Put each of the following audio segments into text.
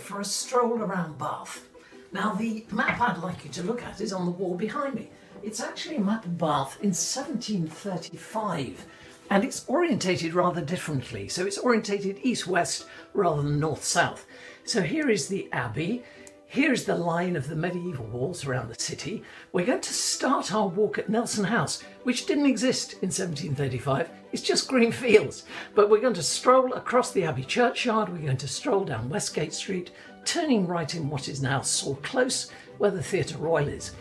for a stroll around Bath. Now, the map I'd like you to look at is on the wall behind me. It's actually a map of Bath in 1735 and it's orientated rather differently. So it's orientated east-west rather than north-south. So here is the Abbey, here's the line of the medieval walls around the city. We're going to start our walk at Nelson House, which didn't exist in 1735. It's just green fields. But we're going to stroll across the Abbey churchyard, we're going to stroll down Westgate Street, turning right in what is now Saw Close, where the Theatre Royal is.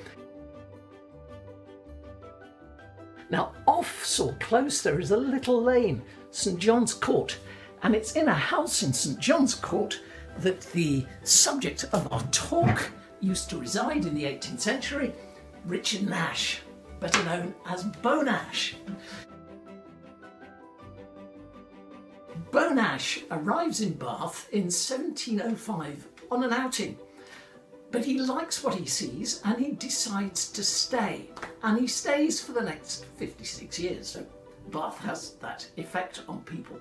Now, off Saw Close, there is a little lane, St John's Court, and it's in a house in St John's Court that the subject of our talk used to reside in the 18th century, Richard Nash, better known as Beau Nash. Beau Nash arrives in Bath in 1705 on an outing but he likes what he sees and he decides to stay. And he stays for the next 56 years. So Bath has that effect on people.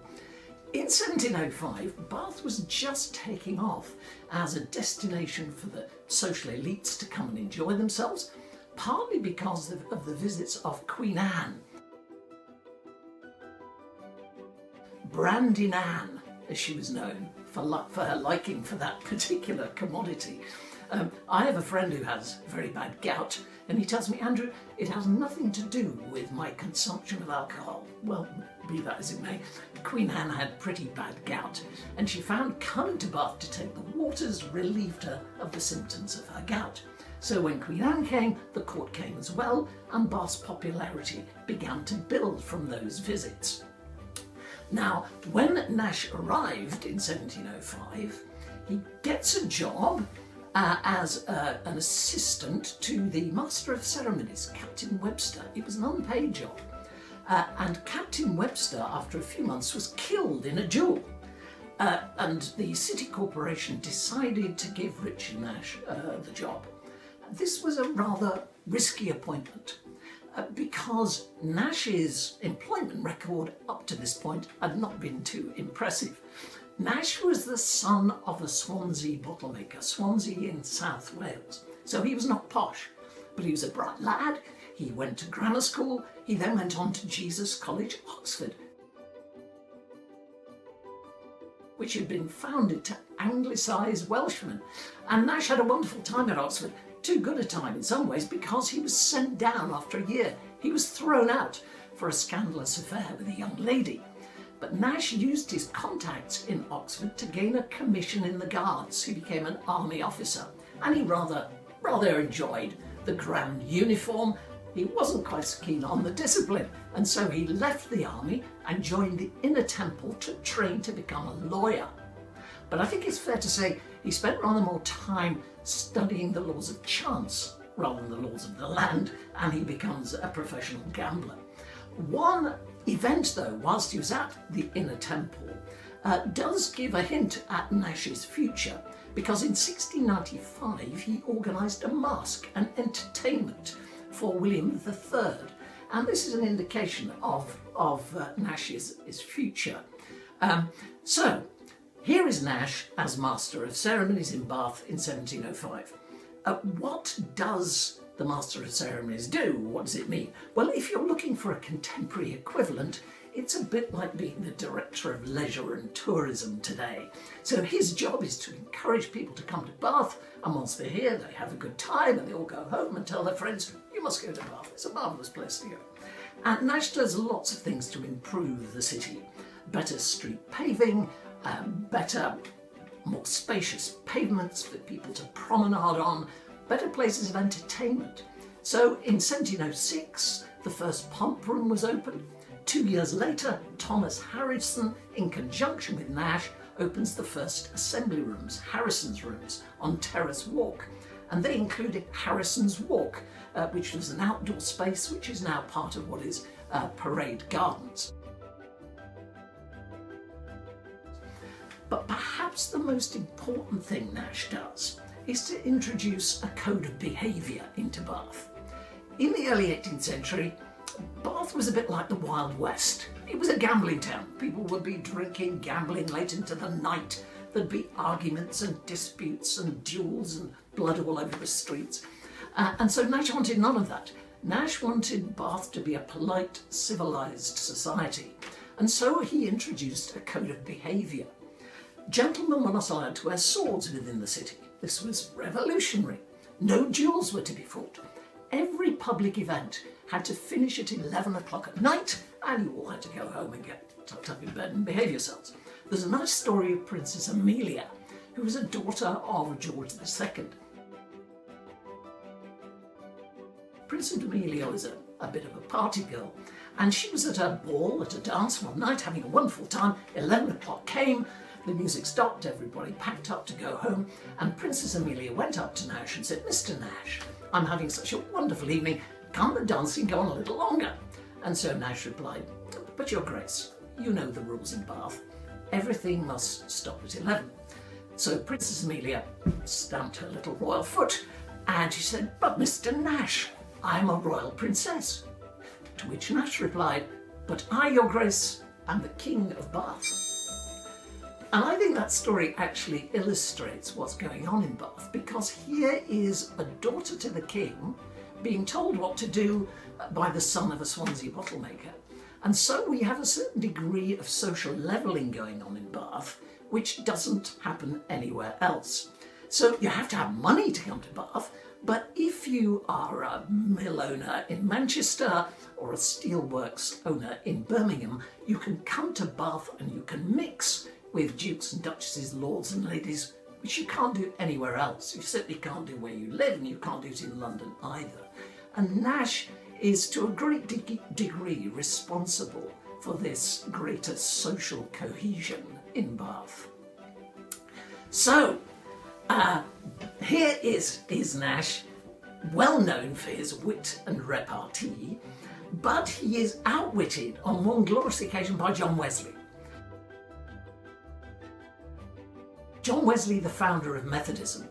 In 1705, Bath was just taking off as a destination for the social elites to come and enjoy themselves, partly because of, the visits of Queen Anne. Brandy Nan, as she was known, for, for her liking for that particular commodity. Um, I have a friend who has very bad gout, and he tells me, Andrew, it has nothing to do with my consumption of alcohol. Well, be that as it may, Queen Anne had pretty bad gout, and she found coming to Bath to take the waters relieved her of the symptoms of her gout. So when Queen Anne came, the court came as well, and Bath's popularity began to build from those visits. Now, when Nash arrived in 1705, he gets a job uh, as uh, an assistant to the Master of Ceremonies, Captain Webster. It was an unpaid job. Uh, and Captain Webster, after a few months, was killed in a duel. Uh, and the City Corporation decided to give Richard Nash uh, the job. This was a rather risky appointment uh, because Nash's employment record up to this point had not been too impressive. Nash was the son of a Swansea bottlemaker, Swansea in South Wales. So he was not posh, but he was a bright lad. He went to grammar school. He then went on to Jesus College, Oxford, which had been founded to anglicise Welshmen. And Nash had a wonderful time at Oxford, too good a time in some ways because he was sent down after a year. He was thrown out for a scandalous affair with a young lady. But Nash used his contacts in Oxford to gain a commission in the Guards. He became an army officer and he rather, rather enjoyed the grand uniform. He wasn't quite so keen on the discipline and so he left the army and joined the Inner Temple to train to become a lawyer. But I think it's fair to say he spent rather more time studying the laws of chance rather than the laws of the land and he becomes a professional gambler. One event, though, whilst he was at the Inner Temple, uh, does give a hint at Nash's future because in 1695 he organised a masque, an entertainment for William III. And this is an indication of, of uh, Nash's his future. Um, so, here is Nash as Master of Ceremonies in Bath in 1705. Uh, what does the Master of Ceremonies do? What does it mean? Well, if you're looking for a contemporary equivalent, it's a bit like being the Director of Leisure and Tourism today. So his job is to encourage people to come to Bath, and once they're here, they have a good time and they all go home and tell their friends, you must go to Bath, it's a marvellous place to go. And Nash does lots of things to improve the city. Better street paving, um, better, more spacious pavements for people to promenade on, better places of entertainment. So in 1706, the first pump room was opened. Two years later, Thomas Harrison, in conjunction with Nash, opens the first assembly rooms, Harrison's rooms, on Terrace Walk. And they included Harrison's Walk, uh, which was an outdoor space which is now part of what is uh, Parade Gardens. But perhaps the most important thing Nash does is to introduce a code of behaviour into Bath. In the early 18th century, Bath was a bit like the Wild West. It was a gambling town. People would be drinking, gambling late into the night. there'd be arguments and disputes and duels and blood all over the streets. Uh, and so Nash wanted none of that. Nash wanted Bath to be a polite, civilised society. And so he introduced a code of behaviour. Gentlemen were not allowed to wear swords within the city. This was revolutionary. No duels were to be fought. Every public event had to finish at 11 o'clock at night, and you all had to go home and get tucked up in bed and behave yourselves. There's a nice story of Princess Amelia, who was a daughter of George II. Princess Amelia was a, a bit of a party girl, and she was at a ball, at a dance one night, having a wonderful time. 11 o'clock came, the music stopped, everybody packed up to go home, and Princess Amelia went up to Nash and said, Mr. Nash, I'm having such a wonderful evening, can't the dancing go on a little longer? And so Nash replied, But your grace, you know the rules in Bath. Everything must stop at 11. So Princess Amelia stamped her little royal foot and she said, But Mr. Nash, I'm a royal princess. To which Nash replied, But I, your grace, am the king of Bath. And I think that story actually illustrates what's going on in Bath because here is a daughter to the king being told what to do by the son of a Swansea bottle maker. And so we have a certain degree of social levelling going on in Bath, which doesn't happen anywhere else. So you have to have money to come to Bath, but if you are a mill owner in Manchester or a steelworks owner in Birmingham, you can come to Bath and you can mix with dukes and duchesses, lords and ladies, which you can't do anywhere else. You certainly can't do where you live, and you can't do it in London either. And Nash is to a great de- degree responsible for this greater social cohesion in Bath. So, uh, here is, is Nash, well known for his wit and repartee, but he is outwitted on one glorious occasion by John Wesley. John Wesley, the founder of Methodism,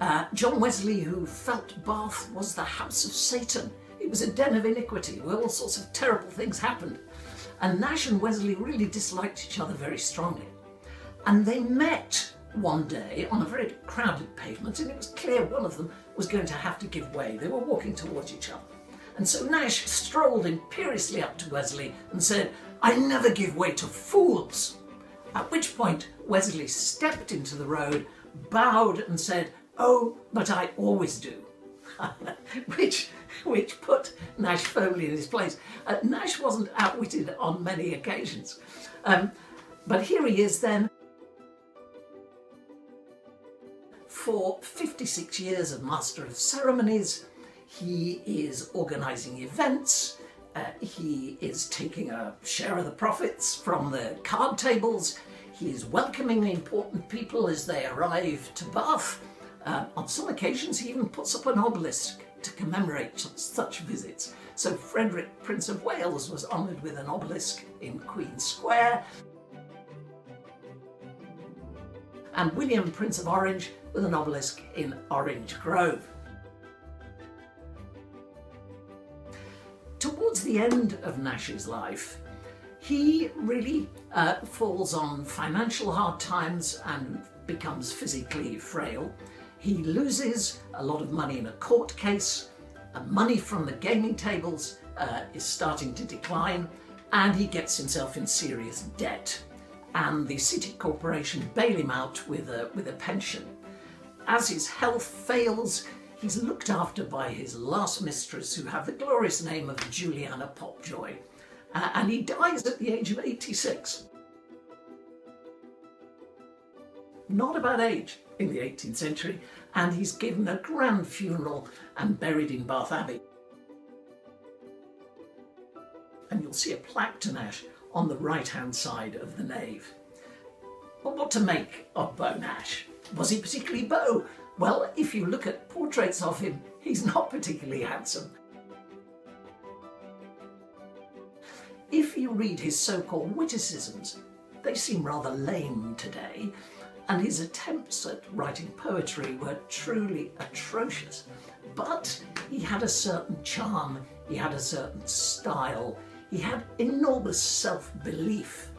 uh, John Wesley, who felt Bath was the house of Satan. It was a den of iniquity where all sorts of terrible things happened. And Nash and Wesley really disliked each other very strongly. And they met one day on a very crowded pavement, and it was clear one of them was going to have to give way. They were walking towards each other. And so Nash strolled imperiously up to Wesley and said, I never give way to fools. At which point Wesley stepped into the road, bowed, and said, Oh, but I always do. which, which put Nash firmly in his place. Uh, Nash wasn't outwitted on many occasions. Um, but here he is then. For 56 years of Master of Ceremonies, he is organising events, uh, he is taking a share of the profits from the card tables. He is welcoming the important people as they arrive to Bath. Uh, on some occasions, he even puts up an obelisk to commemorate such visits. So Frederick, Prince of Wales, was honoured with an obelisk in Queen Square. And William, Prince of Orange, with an obelisk in Orange Grove. towards the end of Nash's life, he really uh, falls on financial hard times and becomes physically frail. He loses a lot of money in a court case, money from the gaming tables uh, is starting to decline, and he gets himself in serious debt. And the city corporation bail him out with a, with a pension. As his health fails, He's looked after by his last mistress, who have the glorious name of Juliana Popjoy, uh, and he dies at the age of 86. Not a bad age in the 18th century, and he's given a grand funeral and buried in Bath Abbey. And you'll see a plaque to Nash on the right hand side of the nave. But what to make of Beau Nash? Was he particularly Beau? Well, if you look at portraits of him, he's not particularly handsome. If you read his so called witticisms, they seem rather lame today, and his attempts at writing poetry were truly atrocious. But he had a certain charm, he had a certain style, he had enormous self belief,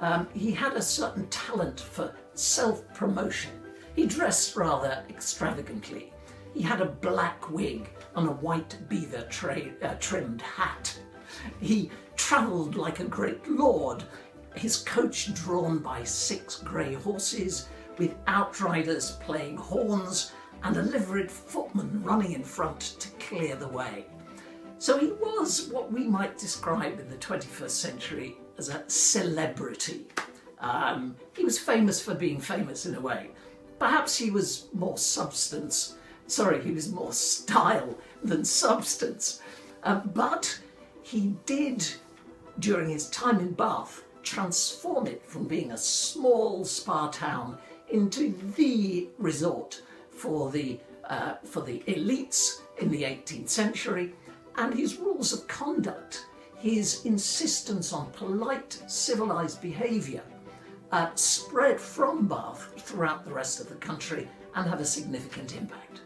um, he had a certain talent for self promotion. He dressed rather extravagantly. He had a black wig and a white beaver uh, trimmed hat. He travelled like a great lord, his coach drawn by six grey horses, with outriders playing horns and a liveried footman running in front to clear the way. So he was what we might describe in the 21st century as a celebrity. Um, he was famous for being famous in a way. Perhaps he was more substance, sorry, he was more style than substance. Uh, but he did, during his time in Bath, transform it from being a small spa town into the resort for the, uh, for the elites in the 18th century, and his rules of conduct, his insistence on polite, civilised behaviour, uh, spread from Bath throughout the rest of the country and have a significant impact.